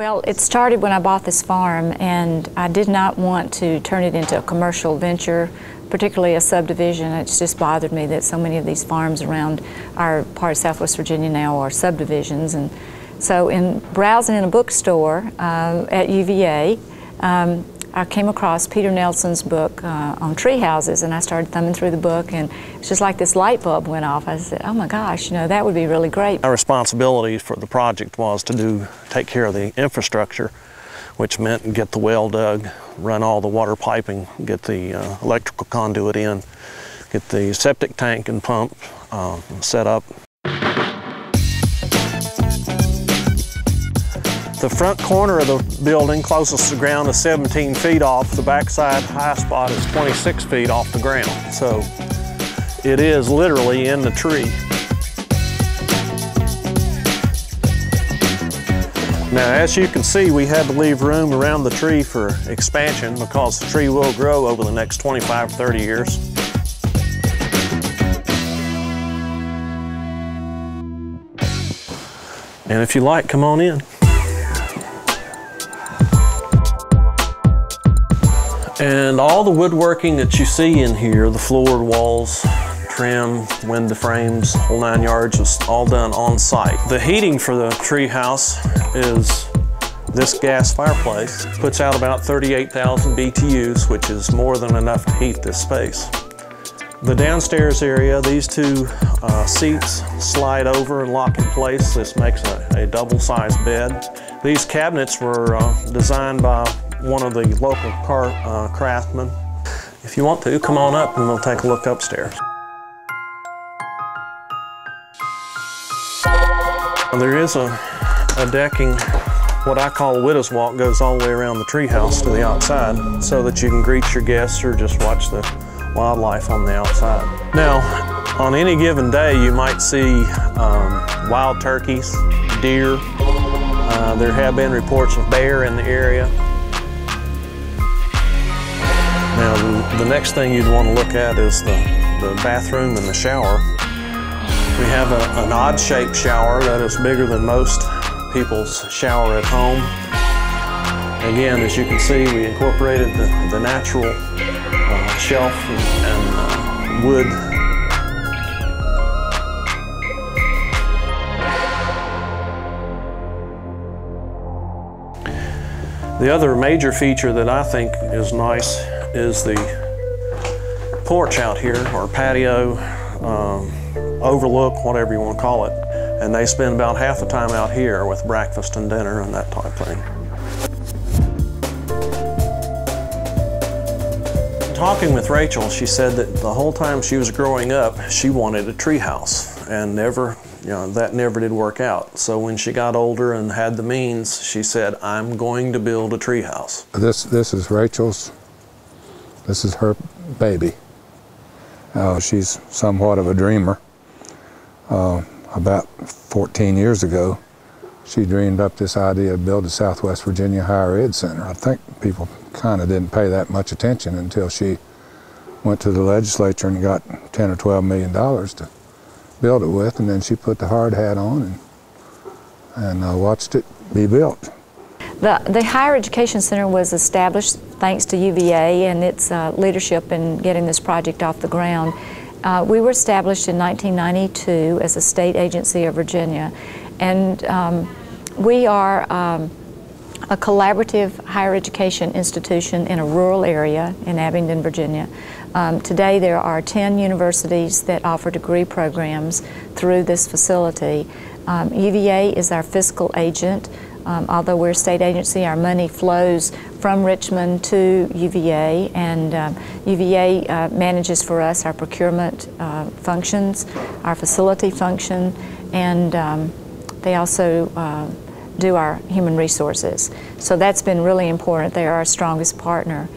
Well, it started when I bought this farm, and I did not want to turn it into a commercial venture, particularly a subdivision. It's just bothered me that so many of these farms around our part of Southwest Virginia now are subdivisions. And so, in browsing in a bookstore uh, at UVA, um, I came across Peter Nelson's book uh, on tree houses, and I started thumbing through the book, and it's just like this light bulb went off. I said, "Oh my gosh, you know that would be really great." Our responsibility for the project was to do take care of the infrastructure, which meant get the well dug, run all the water piping, get the uh, electrical conduit in, get the septic tank and pump uh, set up, The front corner of the building, closest to the ground, is 17 feet off. The backside high spot is 26 feet off the ground. So it is literally in the tree. Now, as you can see, we had to leave room around the tree for expansion because the tree will grow over the next 25, 30 years. And if you like, come on in. And all the woodworking that you see in here, the floor, walls, trim, window frames, whole nine yards, is all done on site. The heating for the tree house is this gas fireplace. Puts out about 38,000 BTUs, which is more than enough to heat this space. The downstairs area, these two uh, seats slide over and lock in place. This makes a, a double-sized bed. These cabinets were uh, designed by one of the local car uh, craftsmen. If you want to, come on up and we'll take a look upstairs. There is a, a decking, what I call a widow's walk, goes all the way around the treehouse to the outside so that you can greet your guests or just watch the wildlife on the outside. Now, on any given day, you might see um, wild turkeys, deer. Uh, there have been reports of bear in the area. Now, the, the next thing you'd want to look at is the, the bathroom and the shower. We have a, an odd-shaped shower that is bigger than most people's shower at home. Again, as you can see, we incorporated the, the natural uh, shelf and, and uh, wood The other major feature that I think is nice is the porch out here, or patio, um, overlook, whatever you want to call it. And they spend about half the time out here with breakfast and dinner and that type thing. Talking with Rachel, she said that the whole time she was growing up, she wanted a treehouse and never, you know, that never did work out. So when she got older and had the means, she said, I'm going to build a treehouse. This, this is Rachel's this is her baby. Uh, she's somewhat of a dreamer. Uh, about 14 years ago, she dreamed up this idea of build a Southwest Virginia Higher Ed Center. I think people kind of didn't pay that much attention until she went to the legislature and got 10 or 12 million dollars to build it with, and then she put the hard hat on and, and uh, watched it be built. The, the Higher Education Center was established thanks to UVA and its uh, leadership in getting this project off the ground. Uh, we were established in 1992 as a state agency of Virginia, and um, we are um, a collaborative higher education institution in a rural area in Abingdon, Virginia. Um, today there are 10 universities that offer degree programs through this facility. Um, UVA is our fiscal agent. Um, although we're a state agency, our money flows from Richmond to UVA, and um, UVA uh, manages for us our procurement uh, functions, our facility function, and um, they also uh, do our human resources. So that's been really important. They are our strongest partner.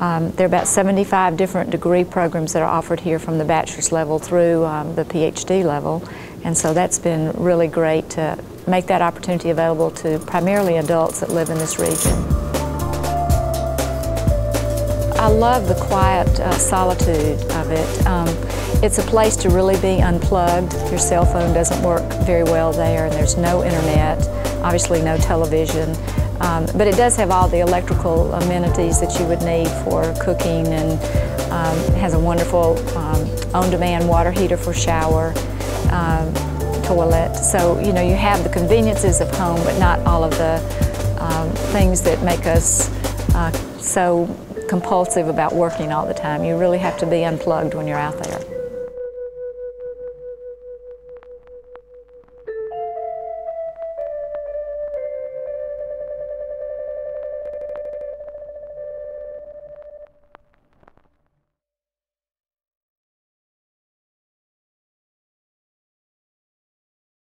Um, there are about 75 different degree programs that are offered here from the bachelor's level through um, the PhD level. And so that's been really great to make that opportunity available to primarily adults that live in this region. I love the quiet uh, solitude of it. Um, it's a place to really be unplugged. Your cell phone doesn't work very well there and there's no internet, obviously no television. Um, but it does have all the electrical amenities that you would need for cooking and um, has a wonderful um, on-demand water heater for shower, um, toilet. So, you know, you have the conveniences of home, but not all of the um, things that make us uh, so compulsive about working all the time. You really have to be unplugged when you're out there.